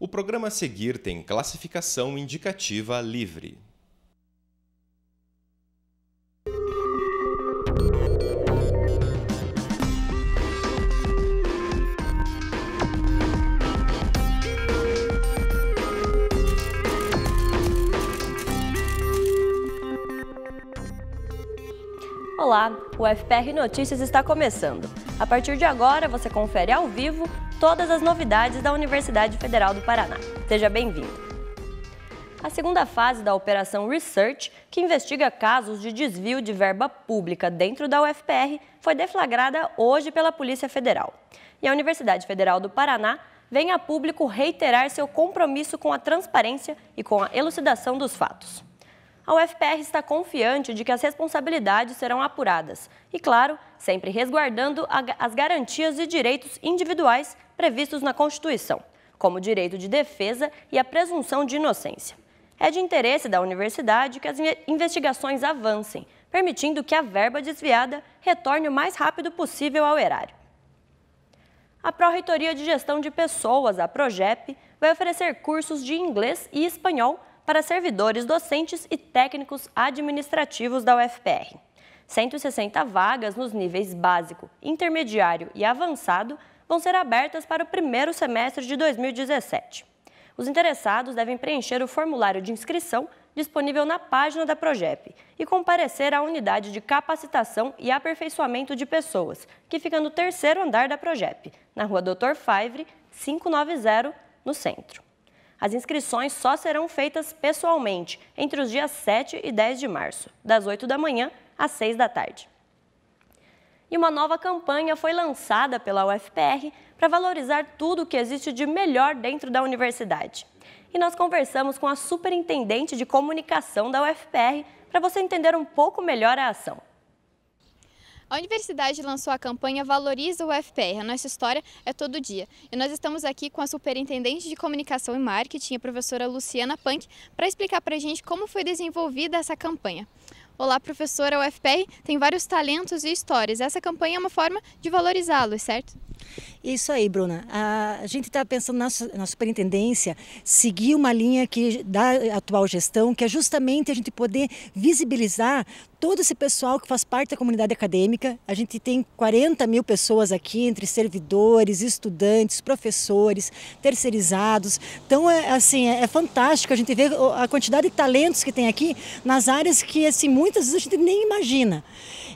O programa a seguir tem classificação indicativa livre. Olá, o FPR Notícias está começando. A partir de agora, você confere ao vivo todas as novidades da Universidade Federal do Paraná. Seja bem-vindo. A segunda fase da Operação Research, que investiga casos de desvio de verba pública dentro da UFPR, foi deflagrada hoje pela Polícia Federal. E a Universidade Federal do Paraná vem a público reiterar seu compromisso com a transparência e com a elucidação dos fatos. A UFPR está confiante de que as responsabilidades serão apuradas e, claro, sempre resguardando as garantias e direitos individuais previstos na Constituição, como o direito de defesa e a presunção de inocência. É de interesse da universidade que as investigações avancem, permitindo que a verba desviada retorne o mais rápido possível ao erário. A Pró-Reitoria de Gestão de Pessoas, a PROGEP, vai oferecer cursos de inglês e espanhol para servidores docentes e técnicos administrativos da UFPR. 160 vagas nos níveis básico, intermediário e avançado vão ser abertas para o primeiro semestre de 2017. Os interessados devem preencher o formulário de inscrição disponível na página da Progep e comparecer à unidade de capacitação e aperfeiçoamento de pessoas, que fica no terceiro andar da Progep, na rua Doutor Favre, 590, no centro. As inscrições só serão feitas pessoalmente entre os dias 7 e 10 de março, das 8 da manhã às 6 da tarde. E uma nova campanha foi lançada pela UFPR para valorizar tudo o que existe de melhor dentro da universidade. E nós conversamos com a superintendente de comunicação da UFPR para você entender um pouco melhor a ação. A universidade lançou a campanha Valoriza o UFPR, a nossa história é todo dia. E nós estamos aqui com a superintendente de comunicação e marketing, a professora Luciana Punk, para explicar para a gente como foi desenvolvida essa campanha. Olá, professora, o UFPR tem vários talentos e histórias. Essa campanha é uma forma de valorizá-los, certo? Isso aí, Bruna. A gente está pensando na, na, superintendência seguir uma linha que da atual gestão, que é justamente a gente poder visibilizar todo esse pessoal que faz parte da comunidade acadêmica. A gente tem 40 mil pessoas aqui, entre servidores, estudantes, professores, terceirizados. Então, é, assim, é, é fantástico a gente ver a quantidade de talentos que tem aqui nas áreas que, assim, muitas vezes a gente nem imagina.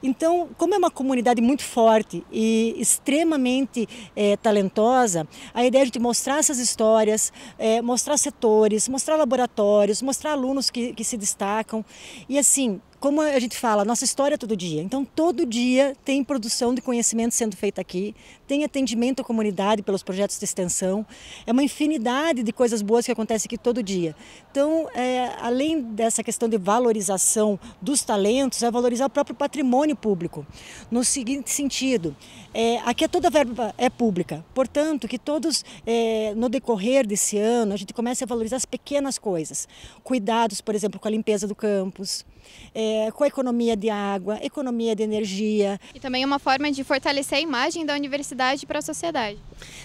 Então, como é uma comunidade muito forte e extremamente é, talentosa, a ideia é de mostrar essas histórias, é, mostrar setores, mostrar laboratórios, mostrar alunos que, que se destacam. E assim, como a gente fala, nossa história é todo dia. Então, todo dia tem produção de conhecimento sendo feita aqui, tem atendimento à comunidade pelos projetos de extensão. É uma infinidade de coisas boas que acontecem aqui todo dia. Então, é, além dessa questão de valorização dos talentos, é valorizar o próprio patrimônio público. No seguinte sentido, é, aqui é toda a verba é pública, portanto, que todos, é, no decorrer desse ano, a gente comece a valorizar as pequenas coisas. Cuidados, por exemplo, com a limpeza do campus, é, com a economia de água, economia de energia. E também é uma forma de fortalecer a imagem da universidade para a sociedade.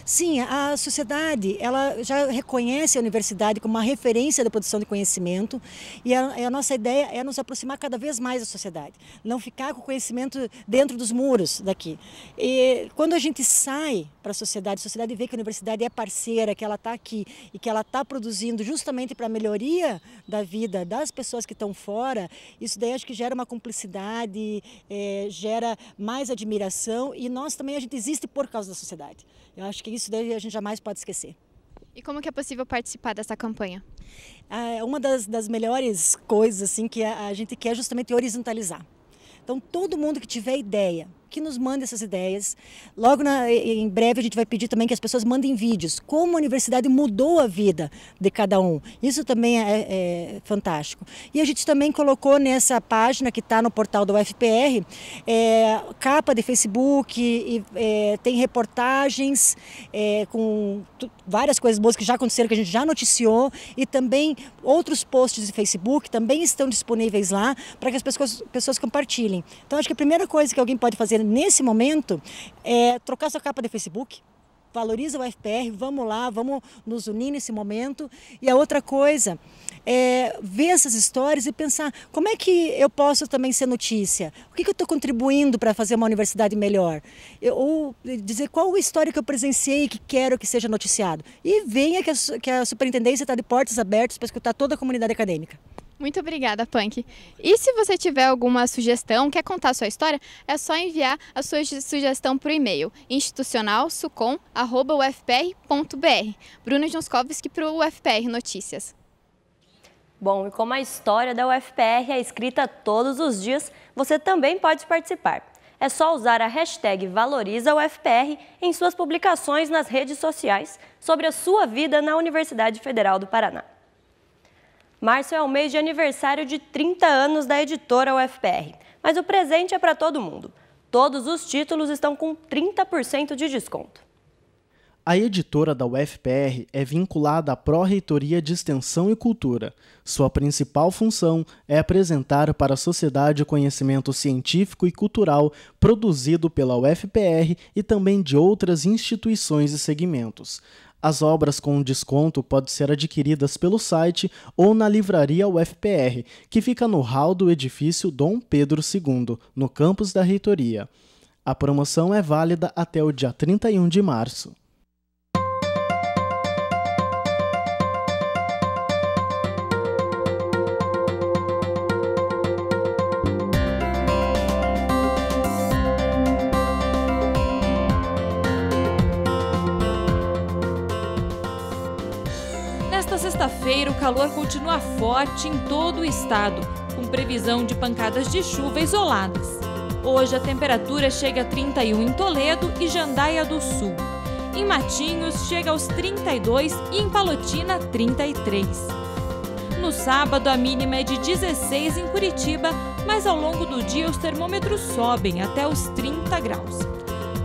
Sim, a sociedade ela já reconhece a universidade como uma referência da produção de conhecimento e a, a nossa ideia é nos aproximar cada vez mais da sociedade, não ficar com o conhecimento dentro dos muros daqui. E quando a gente sai para a sociedade, a sociedade vê que a universidade é parceira, que ela está aqui e que ela está produzindo justamente para a melhoria da vida das pessoas que estão fora, isso daí acho que gera uma cumplicidade, é, gera mais admiração e nós também a gente existe por causa da sociedade. Eu acho que isso daí a gente jamais pode esquecer. E como que é possível participar dessa campanha? É uma das, das melhores coisas assim que a, a gente quer justamente horizontalizar. Então todo mundo que tiver ideia que nos mande essas ideias. Logo na, em breve a gente vai pedir também que as pessoas mandem vídeos, como a universidade mudou a vida de cada um. Isso também é, é fantástico. E a gente também colocou nessa página que está no portal do UFPR, é, capa de Facebook, e, é, tem reportagens é, com várias coisas boas que já aconteceram, que a gente já noticiou, e também outros posts de Facebook também estão disponíveis lá para que as pessoas, pessoas compartilhem. Então acho que a primeira coisa que alguém pode fazer nesse momento é trocar sua capa de Facebook, valoriza o UFPR, vamos lá, vamos nos unir nesse momento. E a outra coisa, é, ver essas histórias e pensar como é que eu posso também ser notícia? O que, que eu estou contribuindo para fazer uma universidade melhor? Eu, ou dizer qual a história que eu presenciei que quero que seja noticiado. E venha que a, que a superintendência está de portas abertas para escutar toda a comunidade acadêmica. Muito obrigada, Punk. E se você tiver alguma sugestão, quer contar sua história, é só enviar a sua sugestão por e-mail institucionalsucom.ufpr.br. Bruna Jonskowski para o UFPR Notícias. Bom, e como a história da UFPR é escrita todos os dias, você também pode participar. É só usar a hashtag ValorizaUFPR em suas publicações nas redes sociais sobre a sua vida na Universidade Federal do Paraná. Março é o mês de aniversário de 30 anos da editora UFPR, mas o presente é para todo mundo. Todos os títulos estão com 30% de desconto. A editora da UFPR é vinculada à Pró-Reitoria de Extensão e Cultura. Sua principal função é apresentar para a sociedade o conhecimento científico e cultural produzido pela UFPR e também de outras instituições e segmentos. As obras com desconto podem ser adquiridas pelo site ou na livraria UFPR, que fica no hall do edifício Dom Pedro II, no campus da reitoria. A promoção é válida até o dia 31 de março. Sexta-feira, o calor continua forte em todo o estado, com previsão de pancadas de chuva isoladas. Hoje a temperatura chega a 31 em Toledo e Jandaia do Sul. Em Matinhos chega aos 32 e em Palotina 33. No sábado a mínima é de 16 em Curitiba, mas ao longo do dia os termômetros sobem até os 30 graus.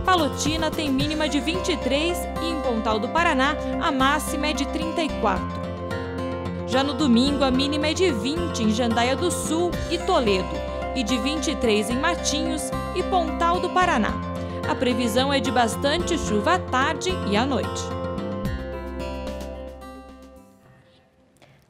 Palotina tem mínima de 23 e em Pontal do Paraná a máxima é de 34. Já no domingo, a mínima é de 20 em Jandaia do Sul e Toledo, e de 23 em Matinhos e Pontal do Paraná. A previsão é de bastante chuva à tarde e à noite.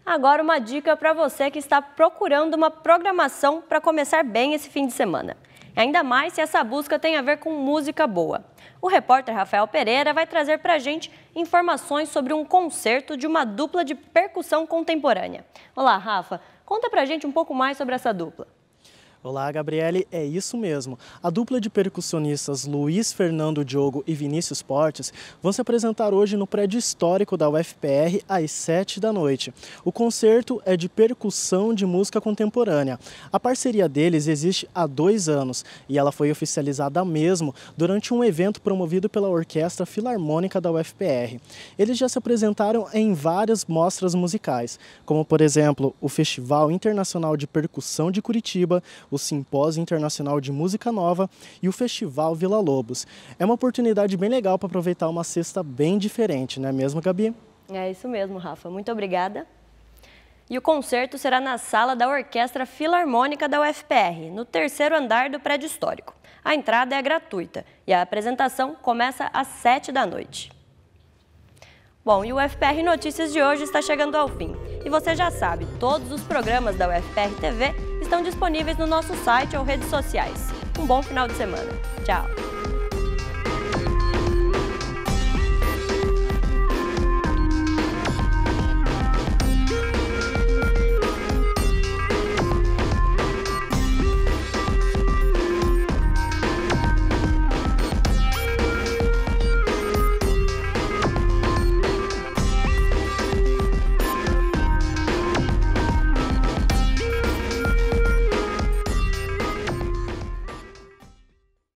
Agora, uma dica para você que está procurando uma programação para começar bem esse fim de semana. Ainda mais se essa busca tem a ver com música boa. O repórter Rafael Pereira vai trazer para a gente informações sobre um concerto de uma dupla de percussão contemporânea. Olá, Rafa, conta para a gente um pouco mais sobre essa dupla. Olá, Gabriele, é isso mesmo. A dupla de percussionistas Luiz Fernando Diogo e Vinícius Portes vão se apresentar hoje no prédio histórico da UFPR às 7 da noite. O concerto é de percussão de música contemporânea. A parceria deles existe há dois anos e ela foi oficializada mesmo durante um evento promovido pela Orquestra Filarmônica da UFPR. Eles já se apresentaram em várias mostras musicais, como por exemplo o Festival Internacional de Percussão de Curitiba, o Simpósio Internacional de Música Nova e o Festival Vila Lobos. É uma oportunidade bem legal para aproveitar uma cesta bem diferente, não é mesmo, Gabi? É isso mesmo, Rafa. Muito obrigada. E o concerto será na sala da Orquestra Filarmônica da UFPR, no terceiro andar do prédio histórico. A entrada é gratuita e a apresentação começa às 7 da noite. Bom, e o UFPR Notícias de hoje está chegando ao fim. E você já sabe, todos os programas da UFPR TV estão disponíveis no nosso site ou redes sociais. Um bom final de semana. Tchau!